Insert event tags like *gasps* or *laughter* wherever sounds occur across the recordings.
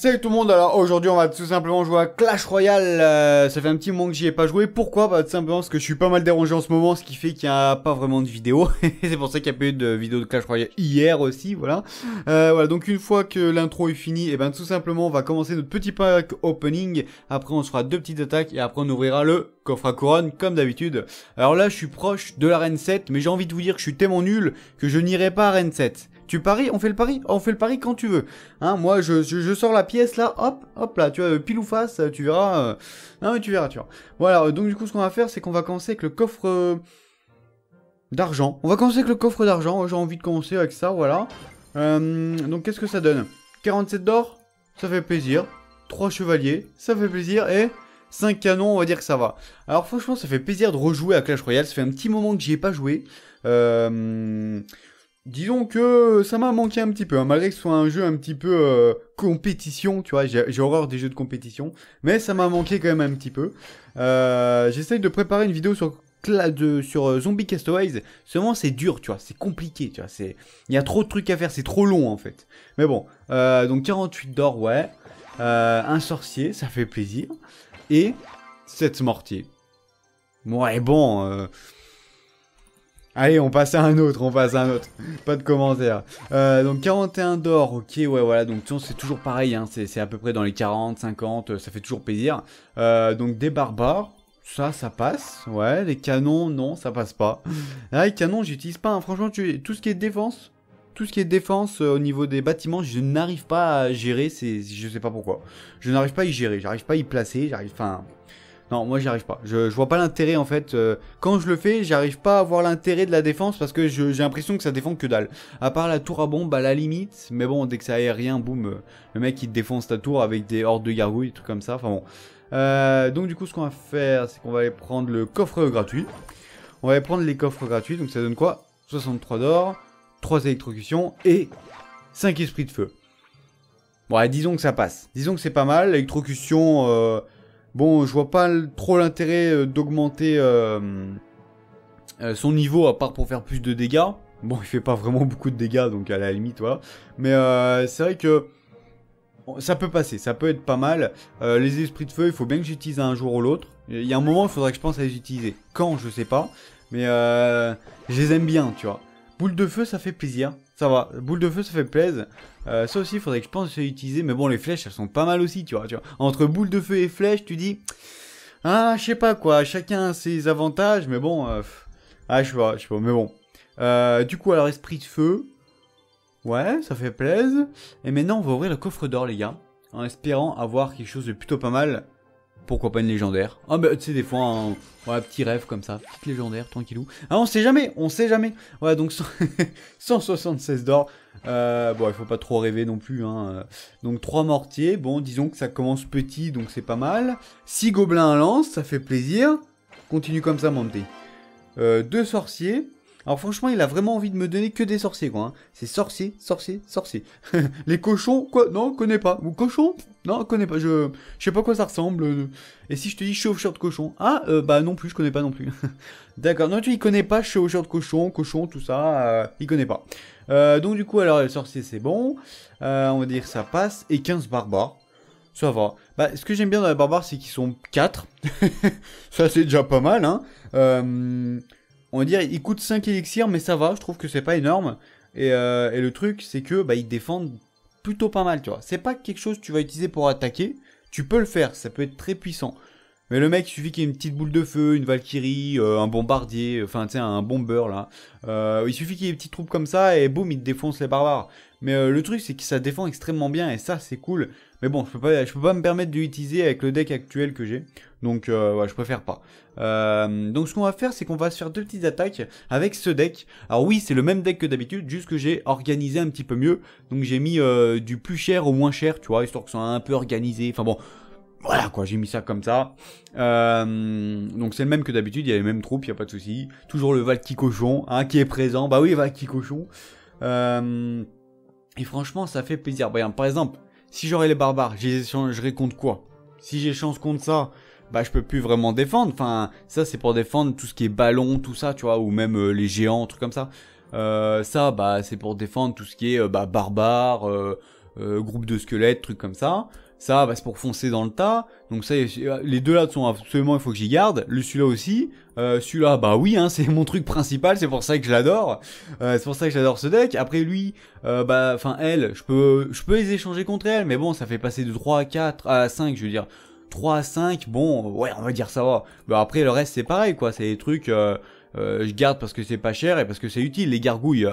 Salut tout le monde, alors aujourd'hui on va tout simplement jouer à Clash Royale, euh, ça fait un petit moment que j'y ai pas joué, pourquoi? Bah tout simplement parce que je suis pas mal dérangé en ce moment, ce qui fait qu'il y a pas vraiment de vidéo, *laughs* c'est pour ça qu'il y a pas eu de vidéo de Clash Royale hier aussi, voilà. Euh, voilà, donc une fois que l'intro est finie, et eh ben tout simplement on va commencer notre petit pack opening, après on se fera deux petites attaques, et après on ouvrira le coffre à couronne comme d'habitude. Alors là je suis proche de la reine 7, mais j'ai envie de vous dire que je suis tellement nul que je n'irai pas à reine 7. Tu paries On fait le pari On fait le pari quand tu veux. Hein, moi, je, sors la pièce là, hop, hop là, tu vois, pile ou face, tu verras. Euh, non, mais tu verras, tu vois. Voilà, donc du coup, ce qu'on va faire, c'est qu'on va commencer avec le coffre euh, d'argent. On va commencer avec le coffre d'argent. J'ai envie de commencer avec ça, voilà. Euh, donc, qu'est-ce que ça donne? 47 d'or, ça fait plaisir. 3 chevaliers, ça fait plaisir. Et 5 canons, on va dire que ça va. Alors, franchement, ça fait plaisir de rejouer à Clash Royale. Ça fait un petit moment que j'y ai pas joué. Euh. Disons que ça m'a manqué un petit peu, hein, malgré que ce soit un jeu un petit peu euh, compétition, tu vois, j'ai horreur des jeux de compétition, mais ça m'a manqué quand même un petit peu. Euh, J'essaye de préparer une vidéo sur de, euh, Zombie Castaways, seulement c'est dur, tu vois, c'est compliqué, tu vois, c'est il y a trop de trucs à faire, c'est trop long en fait. Mais bon, donc 48 d'or, ouais, un sorcier, ça fait plaisir, et 7 mortiers. Ouais, bon, Allez, on passe à un autre, on passe à un autre. Pas de commentaires. Euh, donc 41 d'or, ok, ouais, voilà. Donc c'est toujours pareil, hein, c'est à peu près dans les 40, 50, ça fait toujours plaisir. Euh, donc des barbares, ça, ça passe. Ouais, les canons, non, ça passe pas. Là, les canons, j'utilise pas. Hein. Franchement, tout ce qui est défense, tout ce qui est défense euh, au niveau des bâtiments, je n'arrive pas à gérer. Je sais pas pourquoi. Je n'arrive pas à y gérer. J'arrive pas à y placer. J'arrive, enfin, non, moi j'y arrive pas. Je, vois pas l'intérêt en fait. Euh, quand je le fais, j'arrive pas à voir l'intérêt de la défense parce que j'ai l'impression que ça défend que dalle. À part la tour à bombe à la limite, mais bon, dès que ça aérien, boum, euh, le mec il défonce ta tour avec des hordes de gargouilles, tout comme ça. Enfin bon. Euh, donc du coup, ce qu'on va faire, c'est qu'on va aller prendre le coffre gratuit. On va aller prendre les coffres gratuits. Donc ça donne quoi? 63 d'or, 3 électrocutions et 5 esprits de feu. Bon, disons que ça passe. Disons que c'est pas mal. L'électrocution. Bon, je vois pas trop l'intérêt euh, d'augmenter euh, euh, son niveau, à part pour faire plus de dégâts. Bon, il fait pas vraiment beaucoup de dégâts, donc à la limite, voilà. Mais c'est vrai que ça peut passer, ça peut être pas mal. les esprits de feu, il faut bien que j'utilise un jour ou l'autre. Il y a un moment, il faudrait que je pense à les utiliser. Quand, je sais pas. Mais je les aime bien, tu vois. Boule de feu, ça fait plaisir. Ça va. Boule de feu, ça fait plaisir. Euh, ça aussi, il faudrait que je pense à utiliser. Mais bon, les flèches, elles sont pas mal aussi, tu vois. Tu. Entre boule de feu et flèche, tu dis. Ah, je sais pas quoi. Chacun a ses avantages. Mais bon. Euh, ah, je sais pas, je sais pas. Mais bon. Euh, du coup, alors, esprit de feu. Ouais, ça fait plaisir. Et maintenant, on va ouvrir le coffre d'or, les gars. En espérant avoir quelque chose de plutôt pas mal pourquoi pas une légendaire Ah bah tu sais des fois un, petit rêve comme ça, petite légendaire, tranquillou. Ah on sait jamais, on sait jamais. Ouais donc 176 *laughs* d'or. Euh, bon il faut pas trop rêver non plus. Hein. Donc 3 mortiers, bon disons que ça commence petit donc c'est pas mal. 6 gobelins à lance, ça fait plaisir. Continue comme ça monter. Euh, 2 sorciers. Alors franchement, il a vraiment envie de me donner que des sorciers, quoi. Hein. C'est sorcier, sorcier, sorcier. *laughs* les cochons, quoi Non, connais pas. Ou cochons Non, connais pas. Je, je sais pas quoi ça ressemble. Et si je te dis chevaucheur de cochon Ah, euh, bah non plus, je connais pas non plus. *laughs* D'accord. Non, tu il connaît pas chevaucheur de cochon, cochon, tout ça. Euh, il connaît pas. Euh, donc du coup, alors les sorciers, c'est bon. on va dire ça passe. Et 15 barbares. Ça va. Bah, ce que j'aime bien dans les barbares, c'est qu'ils sont 4. *laughs* ça, c'est déjà pas mal, hein. Euh on va dire, il coûte 5 élixirs, mais ça va, je trouve que c'est pas énorme. Euh, et, le truc, c'est que bah, ils défendent plutôt pas mal, tu vois. C'est pas quelque chose que tu vas utiliser pour attaquer. Tu peux le faire, ça peut être très puissant. Mais le mec, il suffit qu'il ait une petite boule de feu, une Valkyrie, euh, un bombardier, enfin, tu sais, un bomber, là. Euh, il suffit qu'il y ait une petite troupe comme ça, et boum, il défonce les barbares. Mais le truc, c'est que ça défend extrêmement bien, et ça, c'est cool. Mais bon, je peux pas, je peux pas me permettre de l'utiliser avec le deck actuel que j'ai. Donc, euh, ouais, je préfère pas. Euh, donc, ce qu'on va faire, c'est qu'on va se faire deux petites attaques avec ce deck. Alors oui, c'est le même deck que d'habitude, juste que j'ai organisé un petit peu mieux. Donc, j'ai mis euh, du plus cher au moins cher, tu vois, histoire que ça soit un peu organisé. Enfin bon, voilà quoi, j'ai mis ça comme ça. Euh, donc c'est le même que d'habitude, il y a les mêmes troupes, il y a pas de souci. Toujours le Valky cochon, hein, qui est présent. Bah oui, Valky cochon. Euh, et franchement, ça fait plaisir. Bah, par exemple, si j'aurais les barbares, j'échangerais contre quoi? Si j'échange contre ça, bah je peux plus vraiment défendre. Enfin, ça c'est pour défendre tout ce qui est ballon, tout ça, tu vois, ou même euh, les géants, trucs comme ça. Euh, ça, bah c'est pour défendre tout ce qui est euh, bah, barbare, groupe de squelettes, trucs comme ça. Ça, bah, c'est pour foncer dans le tas. Donc ça, les deux là sont absolument, il faut que j'y garde. Le celui-là aussi. Euh, celui-là, bah oui, hein, *laughs* c'est mon truc principal, c'est pour ça que je l'adore. Euh, c'est pour ça que j'adore ce deck. Après lui, euh, bah, enfin elle, je peux, je peux les échanger contre elle, mais bon, ça fait passer de 3 à 4 à 5, je veux dire. 3 à 5, bon, ouais, on va dire ça va. Bah après, le reste, c'est pareil, quoi. C'est des trucs, euh, euh, je garde parce que c'est pas cher et parce que c'est utile. Les gargouilles,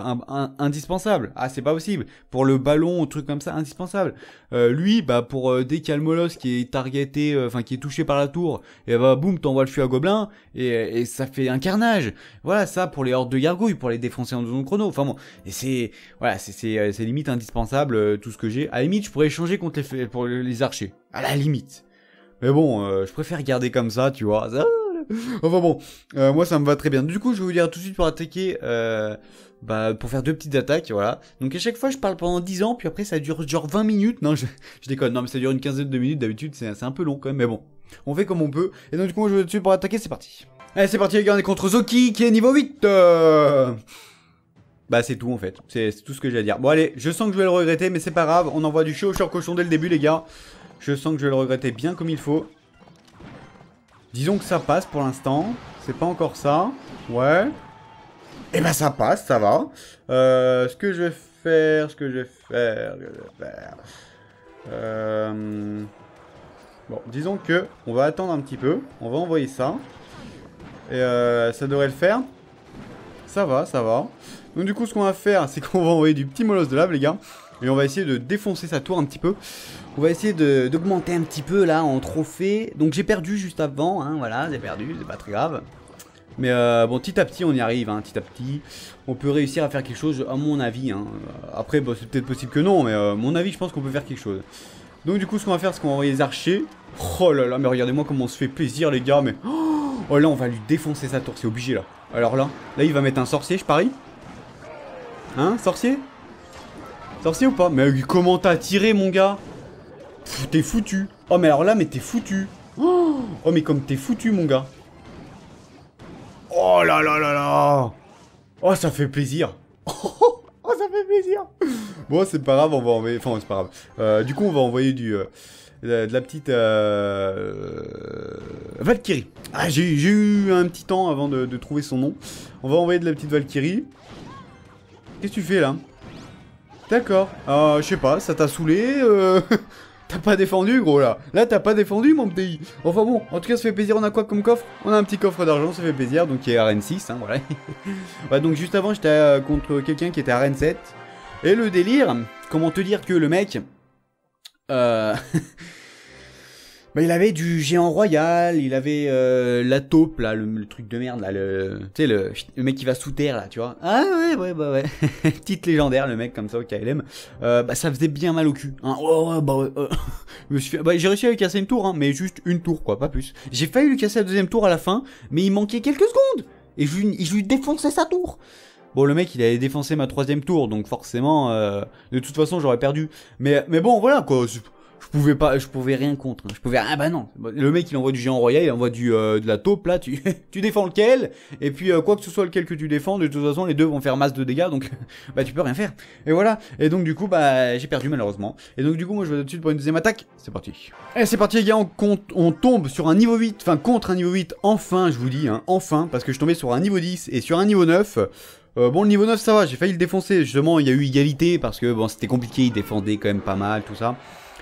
indispensables. Ah, c'est pas possible. Pour le ballon, truc comme ça, indispensable. Euh, lui, bah pour euh, dès qu'il a le qui est targeté, euh, enfin qui est touché par la tour, et bah boum, t'envoies le fût à gobelin et, et, ça fait un carnage. Voilà, ça pour les hordes de gargouilles, pour les défoncer en zone chrono. Enfin bon, et c'est voilà, c'est c'est limite indispensable tout ce que j'ai. À la limite, je pourrais échanger contre les pour les archers. À la limite. Mais bon, je préfère garder comme ça, tu vois. *laughs* enfin bon, euh, moi ça me va très bien. Du coup, je vais vous dire tout de suite pour attaquer, euh, bah, pour faire deux petites attaques, voilà. Donc à chaque fois, je parle pendant 10 ans, puis après ça dure genre 20 minutes. Non, *laughs* je, déconne, non mais ça dure une quinzaine de minutes d'habitude, c'est un peu long quand même, mais bon. On fait comme on peut. Et donc du coup, je vais tout de suite pour attaquer, c'est parti. Allez, c'est parti les gars, on est contre Zoki qui est niveau 8 euh... Bah c'est tout en fait, c'est tout ce que j'ai à dire. Bon allez, je sens que je vais le regretter, mais c'est pas grave, on envoie du chaud au cochon dès le début les gars. Je sens que je vais le regretter bien comme il faut. Disons que ça passe pour l'instant. C'est pas encore ça. Ouais. Et eh ben ça passe, ça va. Euh, ce que je vais faire, ce que je vais faire, je vais faire. Euh... Bon, disons que on va attendre un petit peu. On va envoyer ça. Et euh, ça devrait le faire. Ça va, ça va. Donc du coup, ce qu'on va faire, c'est qu'on va envoyer du petit molosse de lave, les gars. Et on va essayer de défoncer sa tour un petit peu. On va essayer d'augmenter un petit peu là en trophée. Donc j'ai perdu juste avant, hein, voilà, j'ai perdu, c'est pas très grave. Mais euh, bon, petit à petit, on y arrive, hein, petit à petit. On peut réussir à faire quelque chose, à mon avis. Hein. Après, c'est peut-être possible que non, mais à euh, mon avis, je pense qu'on peut faire quelque chose. Donc du coup, ce qu'on va faire, c'est qu'on va envoyer les archers. Oh là là, mais regardez-moi comment on se fait plaisir, les gars, mais... Oh là, on va lui défoncer sa tour, c'est obligé, là. Alors là, là, il va mettre un sorcier, je parie Hein, sorcier? Sorcier ou pas Mais comment t'as tiré, mon gars T'es foutu. Oh, mais alors là, mais t'es foutu. Oh, mais comme t'es foutu, mon gars. Oh là là là là Oh, ça fait plaisir. *laughs* Oh, ça fait plaisir. Bon, c'est pas grave, on va envoyer... Enfin, c'est pas grave. Euh, du coup, on va envoyer du... Euh, de la petite... Euh... Valkyrie. Ah, j'ai eu un petit temps avant de trouver son nom. On va envoyer de la petite Valkyrie. Qu'est-ce que tu fais, là? D'accord. Euh, je sais pas, ça t'a saoulé euh... *laughs* T'as pas défendu, gros, là. Là, t'as pas défendu, mon petit. Enfin bon, en tout cas, ça fait plaisir. On a quoi comme coffre? On a un petit coffre d'argent, ça fait plaisir. Donc, qui est RN6, hein, voilà. *laughs* ouais, donc, juste avant, j'étais euh, contre quelqu'un qui était RN7. Et le délire, comment te dire que le mec... Euh... *laughs* Bah, il avait du géant royal, il avait euh, la taupe, là, le, truc de merde, là, le, tu sais, le, le, mec qui va sous terre, là, tu vois. Ah ouais, ouais, bah ouais. *laughs* Petite légendaire, le mec comme ça au KLM. Euh, bah ça faisait bien mal au cul. Hein. Oh, ouais, bah. Euh, *laughs* bah, j'ai réussi à lui casser une tour, hein, mais juste une tour, quoi, pas plus. J'ai failli lui casser la deuxième tour à la fin, mais il manquait quelques secondes. Et je, je lui défonçais sa tour. Bon, le mec, il avait défoncé ma troisième tour, donc forcément, euh, de toute façon, j'aurais perdu. Mais, mais bon, voilà, quoi je pouvais pas, je pouvais rien contre. Hein. Je pouvais, ah bah non. Le mec, il envoie du géant royal, il envoie du, euh, de la taupe, là, tu, *laughs* tu défends lequel, et puis, euh, quoi que ce soit lequel que tu défends, de toute façon, les deux vont faire masse de dégâts, donc, *laughs* bah, tu peux rien faire. Et voilà. Et donc, du coup, bah, j'ai perdu, malheureusement. Et donc, du coup, moi, je vais tout de suite pour une deuxième attaque. C'est parti. Et c'est parti, les gars, on, compte, on tombe sur un niveau 8, enfin, contre un niveau 8, enfin, je vous dis, hein, enfin, parce que je tombais sur un niveau 10 et sur un niveau 9. Euh, bon, le niveau 9, ça va, j'ai failli le défoncer. Justement, il y a eu égalité parce que, bon, c'était compliqué, il défendait quand même pas mal, tout ça.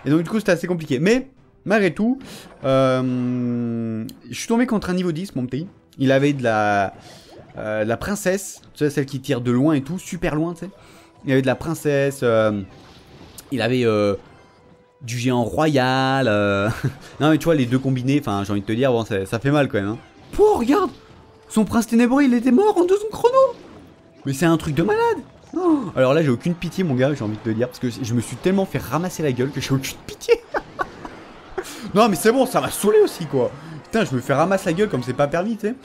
Et donc du coup c'était assez compliqué. Mais malgré tout, euh, je suis tombé contre un niveau 10, mon petit. Il avait de la, euh, la princesse, tu sais, celle qui tire de loin et tout, super loin, tu sais. Il avait de la princesse, euh, il avait du géant royal. *laughs* non mais tu vois, les deux combinés, enfin j'ai envie de te dire, bon, ça, fait mal quand même. Hein. Oh, regarde Son prince ténébreux, il était mort en deux secondes chrono Mais c'est un truc de malade *gasps* alors là, j'ai aucune pitié, mon gars, j'ai envie de te dire, parce que je me suis tellement fait ramasser la gueule que j'ai aucune pitié. *laughs* non, mais c'est bon, ça m'a saoulé aussi, quoi. Putain, je me fais ramasser la gueule comme c'est pas permis, tu sais.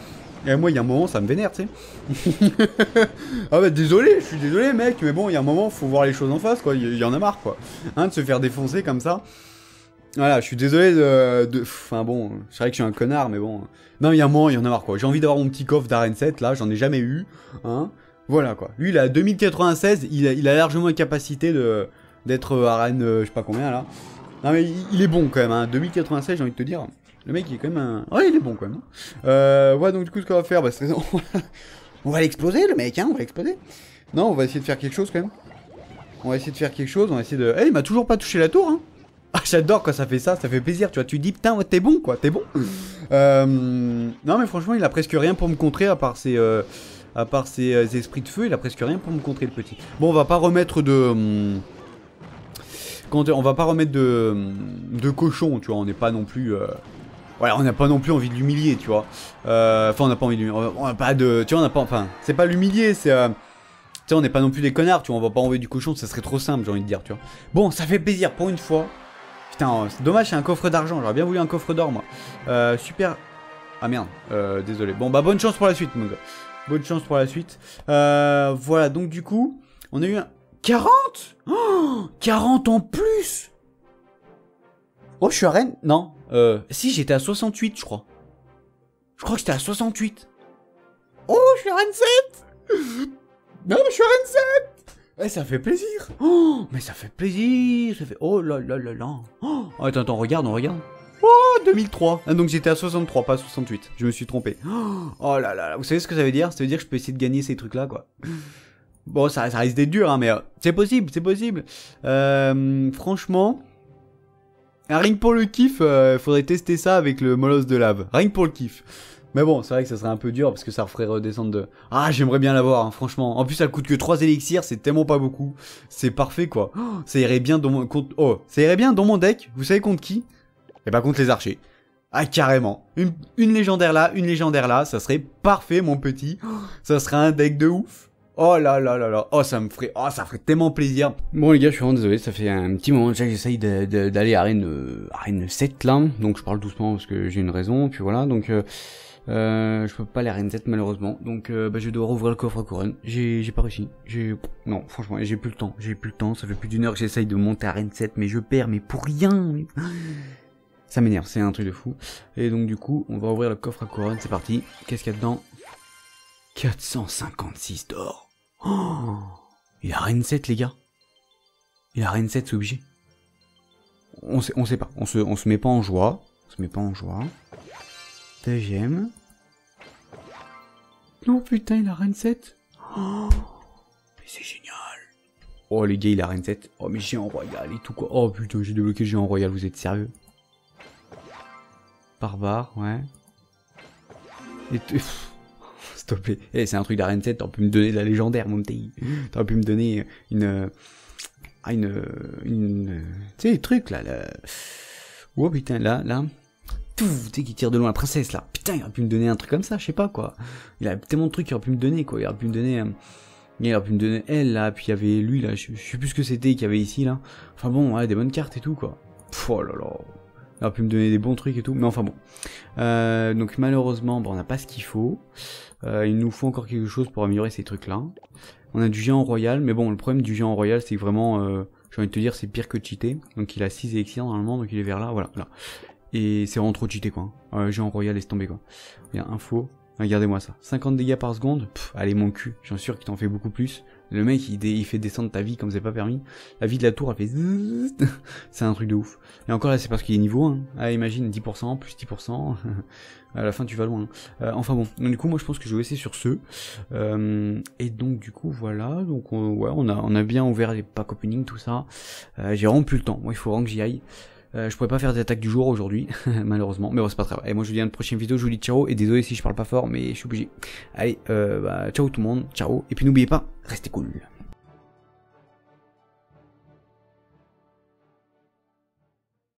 Et moi, il y a un moment, ça me vénère, tu sais. *laughs* ah bah, désolé, je suis désolé, mec, mais bon, il y a un moment, faut voir les choses en face, quoi. Il y, en a marre, quoi. Hein, de se faire défoncer comme ça. Voilà, je suis désolé de... Enfin bon, c'est vrai que je suis un connard, mais bon... Non, il y a un moment, il y en a marre, quoi. J'ai envie d'avoir mon petit coffre d'Aren 7, là, j'en ai jamais eu, hein. Voilà quoi. Lui, il a 2096, il a, largement la capacité d'être arène, je sais pas combien là. Non mais il, est bon quand même, hein. 2096 j'ai envie de te dire. Le mec il est quand même un... Ouais il est bon quand même. Hein. Euh, ouais donc du coup ce qu'on va faire, bah, c'est... *laughs* on va l'exploser le mec, hein, on va l'exploser. Non on va essayer de faire quelque chose quand même. On va essayer de faire quelque chose, on va essayer de... Eh il m'a toujours pas touché la tour hein. *laughs* Ah j'adore quand ça fait ça, ça fait plaisir, tu vois, tu dis putain t'es bon quoi, t'es bon. euh... Non mais franchement il a presque rien pour me contrer à part ses... Euh, à part ses euh, esprits de feu, il a presque rien pour me contrer le petit. Bon on va pas remettre de... Hum, on va pas remettre de, de cochon, tu vois, on n'est pas non plus... Euh... Ouais, on n'a pas non plus envie de l'humilier, tu vois. Euh, enfin, on n'a pas envie de On pas de... Tu vois, on n'a pas... Enfin, c'est pas l'humilier, c'est... Euh... Tu sais, on n'est pas non plus des connards, tu vois, on va pas envoyer du cochon, ça serait trop simple, j'ai envie de dire, tu vois. Bon, ça fait plaisir, pour une fois. Putain, c'est dommage, c'est un coffre d'argent, j'aurais bien voulu un coffre d'or, moi. Euh, super... Ah merde, euh, désolé. Bon, bah, bonne chance pour la suite, mon gars. Bonne chance pour la suite. Euh, voilà, donc du coup, on a eu un... 40 oh, 40 en plus Oh, je suis à Rennes? Non. Euh, si, j'étais à 68, je crois. Je crois que j'étais à 68. Oh, je suis à Rennes 7 Non, mais je suis à Rennes 7 Eh, ça fait plaisir Oh, mais ça fait plaisir Ça fait... Oh là là là là oh, Attends, attends, regarde, on regarde. Oh, 2003 ah, Donc j'étais à 63, pas 68. Je me suis trompé. *gasps* Oh là là vous savez ce que ça veut dire? Ça veut dire que je peux essayer de gagner ces trucs-là, quoi. *laughs* Bon, ça, ça risque d'être dur, hein, mais euh, c'est possible, c'est possible. Euh, franchement, rien que pour le kiff, euh, faudrait tester ça avec le molosse de lave. Rien que pour le kiff. Mais bon, c'est vrai que ça serait un peu dur parce que ça ferait redescendre de... Ah, j'aimerais bien l'avoir, hein, franchement. En plus, ça coûte que 3 élixirs, c'est tellement pas beaucoup. C'est parfait, quoi. *gasps* ça irait bien dans mon... Oh, ça irait bien dans mon deck. Vous savez contre qui? Eh ben, contre les archers. Ah, carrément. Une, une légendaire là, une légendaire là, ça serait parfait, mon petit. *gasps* Ça serait un deck de ouf. Oh là là là là, oh ça me ferait, oh ça ferait tellement plaisir. Bon les gars, je suis vraiment désolé, ça fait un petit moment déjà que j'essaye d'aller à Rennes, euh, à 7 là, donc je parle doucement parce que j'ai une raison, puis voilà, donc euh, euh, je peux pas aller à Rennes 7 malheureusement, donc euh, bah, je dois rouvrir le coffre à couronne. J'ai pas réussi, j'ai, non franchement, j'ai plus le temps, j'ai plus le temps, ça fait plus d'une heure que j'essaye de monter à Rennes 7, mais je perds, mais pour rien. *gasps* Ça m'énerve, c'est un truc de fou. Et donc du coup, on va ouvrir le coffre à couronne, c'est parti. Qu'est-ce qu'il y a dedans? 456 d'or. Oh Il a Rennes 7, les gars. Il a Rennes 7, c'est obligé. On sait, on sait pas. On se, on se met pas en joie. On se met pas en joie. Deuxième. Non, putain, il a Rennes 7. Oh, mais c'est génial. Oh, les gars, il a Rennes 7. Oh, mais géant royal et tout quoi. Oh, putain, j'ai débloqué géant royal, vous êtes sérieux? Barbare, ouais. Et *laughs* eh, c'est un truc d'Arène 7, t'aurais pu me donner de la légendaire, mon petit. T'aurais pu me donner une. Ah, une. une tu sais, les trucs là. là. Oh putain, là, là. Tout, tu sais, qui tire de loin la princesse là. Putain, il aurait pu me donner un truc comme ça, je sais pas quoi. Il a tellement de trucs qu'il aurait pu me donner quoi. Il aurait pu me donner. Euh, il aurait pu me donner elle là, puis il y avait lui là, je, sais plus ce que c'était qu'il y avait ici là. Enfin bon, ouais, des bonnes cartes et tout quoi. oh là là. Il aurait pu me donner des bons trucs et tout, mais enfin bon. Euh, donc malheureusement, bon, on n'a pas ce qu'il faut. Euh, il nous faut encore quelque chose pour améliorer ces trucs-là. On a du géant royal, mais bon, le problème du géant royal, c'est vraiment, euh, j'ai envie de te dire, c'est pire que cheaté. Donc il a 6 élixirs normalement, donc il est vers là, voilà, là. Et c'est vraiment trop cheaté, quoi. Euh, géant royal, laisse tomber, quoi. A info. Regardez-moi ça. 50 dégâts par seconde. allez, mon cul. J'en suis sûr qu'il t'en fait beaucoup plus. Le mec, il, fait descendre ta vie comme c'est pas permis. La vie de la tour, elle fait... *laughs* c'est un truc de ouf. Et encore là, c'est parce qu'il est niveau 1. Ah, imagine, 10%, plus 10%. *laughs* à la fin, tu vas loin. Euh, enfin bon. Donc, du coup, moi, je pense que je vais essayer sur ce. Euh, et donc, du coup, voilà. Donc, on, ouais, on a, on a bien ouvert les pack opening, tout ça. Euh, j'ai vraiment plus le temps. Moi, il faut vraiment que j'y aille. Euh, je pourrais pas faire des attaques du jour aujourd'hui, *laughs* malheureusement. Mais bon, c'est pas grave. Et moi, je vous dis à une prochaine vidéo. Je vous dis ciao. Et désolé si je parle pas fort, mais je suis obligé. Allez, euh, bah, ciao tout le monde. Ciao. Et puis n'oubliez pas, restez cool.